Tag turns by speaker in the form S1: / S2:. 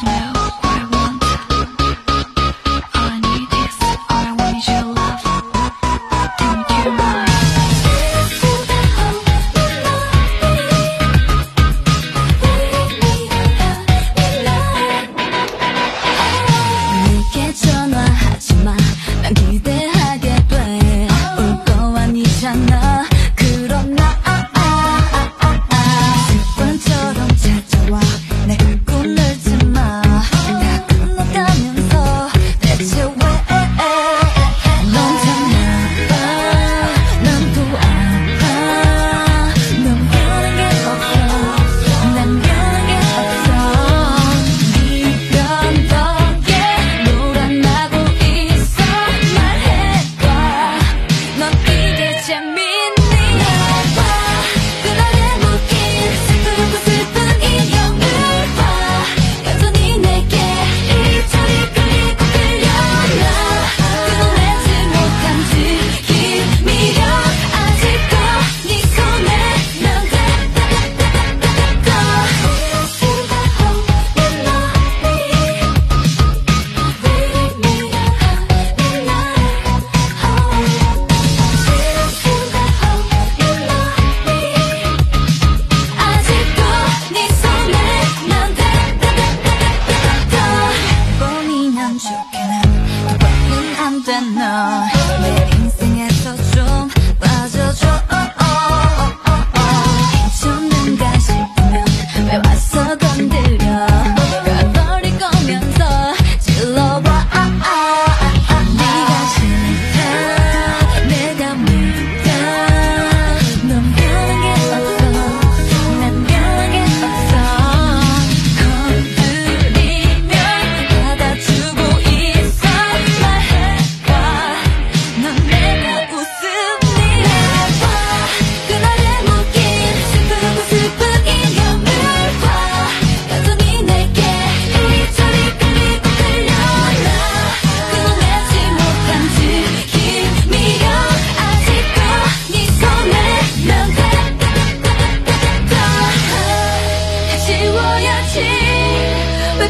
S1: you